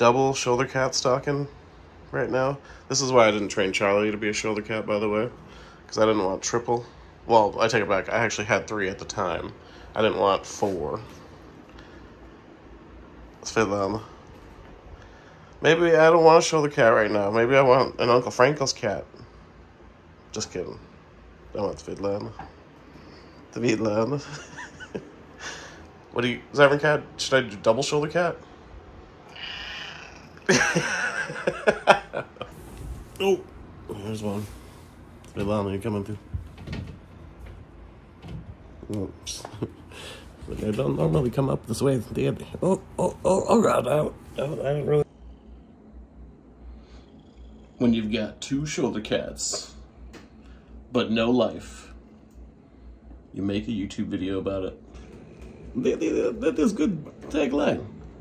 double shoulder cat stocking right now. This is why I didn't train Charlie to be a shoulder cat, by the way, because I didn't want triple. Well, I take it back. I actually had three at the time. I didn't want four. Let's fit them. Maybe I don't want a shoulder cat right now. Maybe I want an Uncle Frankel's cat. Just kidding. I want Svetlana. The Svetlana. what do you, Zevran cat? Should I do double shoulder cat? oh, there's one. Svetlana, you're coming through? Oops. they don't normally come up this way, they? Oh, oh, oh, oh, God, I don't, I don't, I don't really. When you've got two shoulder cats, but no life, you make a YouTube video about it. That is good tagline.